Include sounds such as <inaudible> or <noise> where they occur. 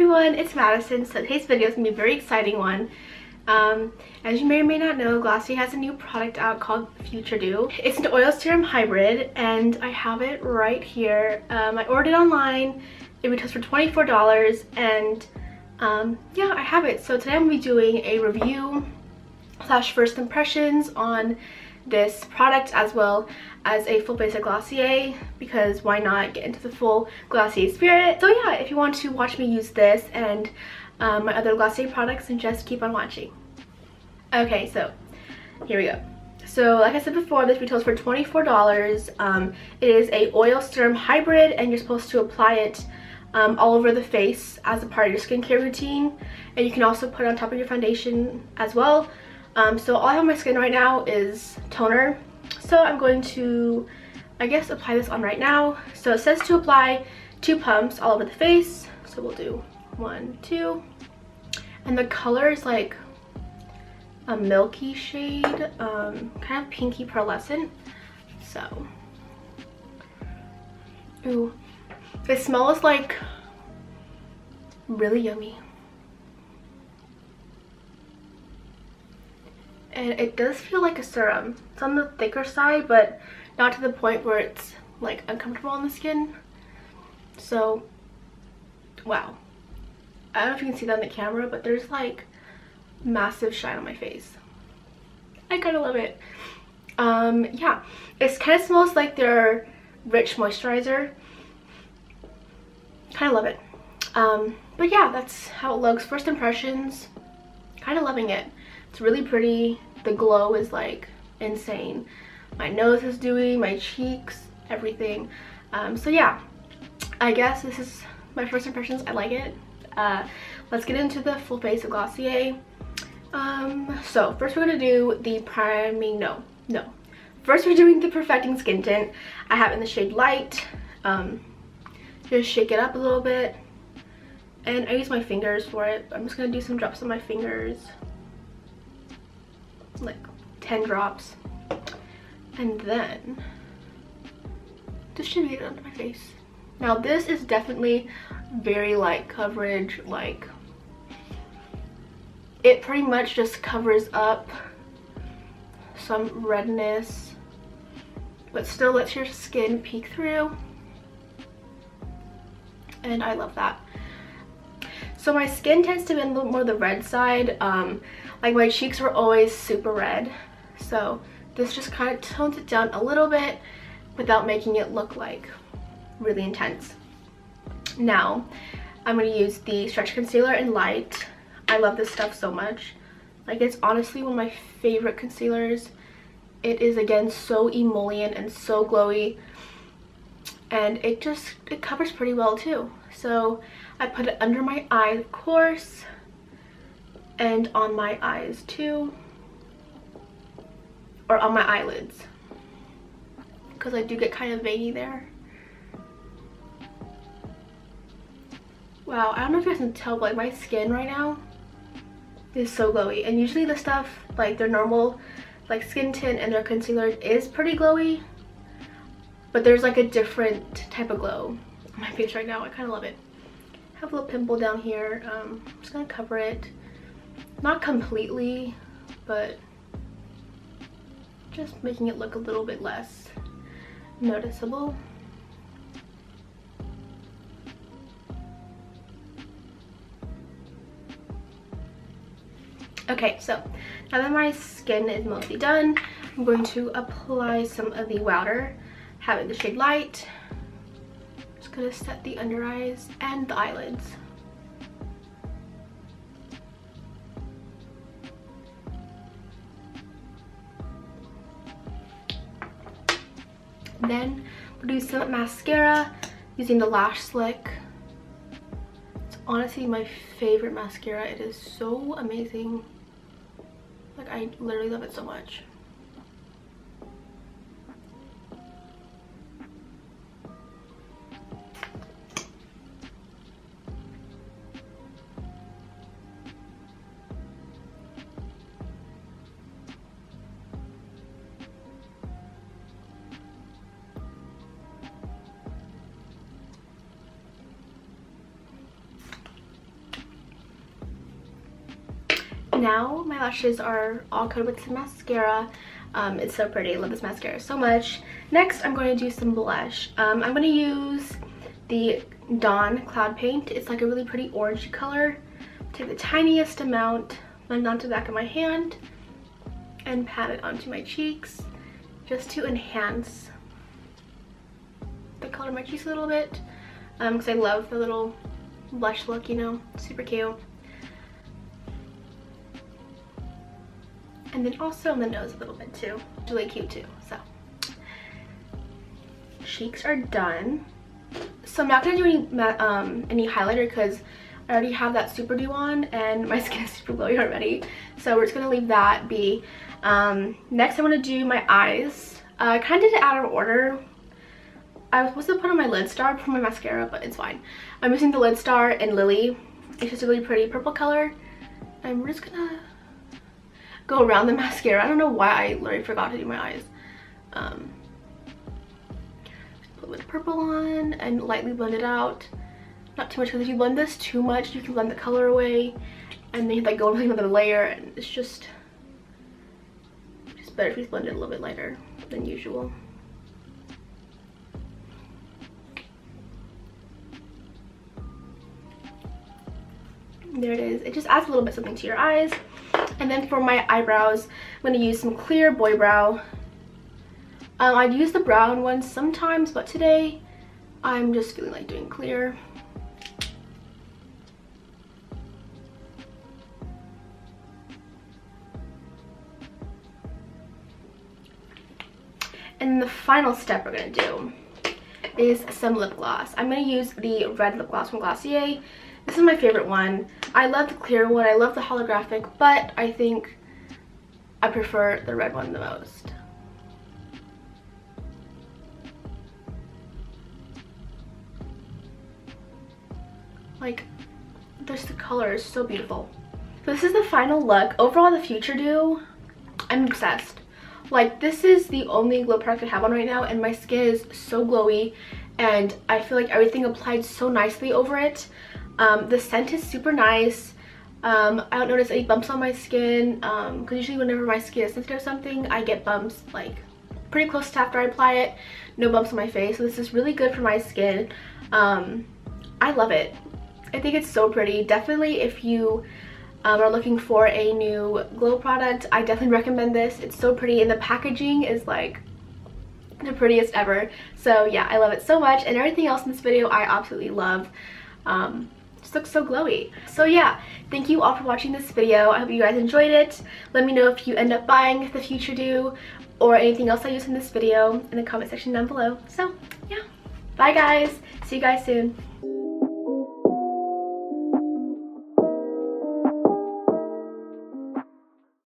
everyone, it's Madison. So today's video is going to be a very exciting one. Um, as you may or may not know, Glossier has a new product out called Future Dew. It's an oil serum hybrid and I have it right here. Um, I ordered it online. It retails for $24 and um, yeah, I have it. So today I'm going to be doing a review slash first impressions on this product as well as a full of Glossier because why not get into the full Glossier spirit. So yeah, if you want to watch me use this and um, my other Glossier products and just keep on watching. Okay, so here we go. So like I said before, this retails for $24. Um, it is a oil serum hybrid and you're supposed to apply it um, all over the face as a part of your skincare routine. And you can also put it on top of your foundation as well. Um, so all I have on my skin right now is toner. So I'm going to, I guess, apply this on right now. So it says to apply two pumps all over the face. So we'll do one, two. And the color is like a milky shade, um, kind of pinky pearlescent. So, ooh, it smells like really yummy. And it does feel like a serum. It's on the thicker side, but not to the point where it's like uncomfortable on the skin. So, wow. I don't know if you can see that on the camera, but there's like massive shine on my face. I kind of love it. Um, yeah, it kind of smells like their rich moisturizer. Kind of love it. Um, but yeah, that's how it looks. First impressions, kind of loving it. It's really pretty. The glow is like insane. My nose is dewy, my cheeks, everything. Um, so yeah, I guess this is my first impressions. I like it. Uh, let's get into the full face of Glossier. Um, so first we're gonna do the priming, no, no. First we're doing the Perfecting Skin Tint. I have in the shade Light. Um, just shake it up a little bit. And I use my fingers for it. I'm just gonna do some drops on my fingers like 10 drops. And then distribute it onto my face. Now this is definitely very light coverage like it pretty much just covers up some redness but still lets your skin peek through. And I love that so my skin tends to be a little more the red side um, like my cheeks were always super red. So this just kind of tones it down a little bit without making it look like really intense. Now, I'm going to use the Stretch Concealer in Light. I love this stuff so much. Like it's honestly one of my favorite concealers. It is again so emollient and so glowy. And it just, it covers pretty well too. So I put it under my eye, of course and on my eyes too or on my eyelids because I do get kind of veiny there wow I don't know if you guys can tell but like my skin right now is so glowy and usually the stuff like their normal like skin tint and their concealer is pretty glowy but there's like a different type of glow on my face right now I kind of love it I have a little pimple down here um, I'm just gonna cover it not completely, but just making it look a little bit less noticeable. Okay, so now that my skin is mostly done, I'm going to apply some of the Wowder. Have it the shade Light. Just gonna set the under eyes and the eyelids. Then we'll do some mascara using the Lash Slick. It's honestly my favorite mascara. It is so amazing. Like I literally love it so much. Now my lashes are all covered with some mascara. Um, it's so pretty. I love this mascara so much. Next, I'm going to do some blush. Um, I'm going to use the Dawn Cloud Paint. It's like a really pretty orange color. Take the tiniest amount, blend onto the back of my hand, and pat it onto my cheeks just to enhance the color of my cheeks a little bit because um, I love the little blush look, you know, super cute. And then also on the nose a little bit too, really cute too, so. Cheeks are done. So I'm not gonna do any, um, any highlighter because I already have that super dew on and my <laughs> skin is super glowy already. So we're just gonna leave that be. Um, next I wanna do my eyes. Uh, I kind of did it out of order. I was supposed to put on my Lidstar for my mascara, but it's fine. I'm using the Lidstar in Lily. It's just a really pretty purple color. And we're just gonna go around the mascara. I don't know why I literally forgot to do my eyes. Um, put a little purple on and lightly blend it out. Not too much because if you blend this too much, you can blend the color away. And then you like go with another layer and it's just, just better if you blend it a little bit lighter than usual. There it is it just adds a little bit something to your eyes and then for my eyebrows i'm going to use some clear boy brow um, i'd use the brown ones sometimes but today i'm just feeling like doing clear and the final step we're going to do is some lip gloss. I'm going to use the red lip gloss from Glossier. This is my favorite one. I love the clear one. I love the holographic, but I think I prefer the red one the most. Like, this the color is so beautiful. So this is the final look. Overall, the Future Dew, I'm obsessed. Like, this is the only glow product I have on right now, and my skin is so glowy, and I feel like everything applied so nicely over it. Um, the scent is super nice. Um, I don't notice any bumps on my skin because um, usually whenever my skin is sensitive or something, I get bumps like pretty close to after I apply it. No bumps on my face. So this is really good for my skin. Um, I love it. I think it's so pretty. Definitely if you um, are looking for a new glow product, I definitely recommend this. It's so pretty and the packaging is like the prettiest ever. So yeah, I love it so much and everything else in this video I absolutely love. Um, just looks so glowy. So yeah, thank you all for watching this video. I hope you guys enjoyed it. Let me know if you end up buying the Future Dew or anything else I use in this video in the comment section down below. So yeah, bye guys. See you guys soon.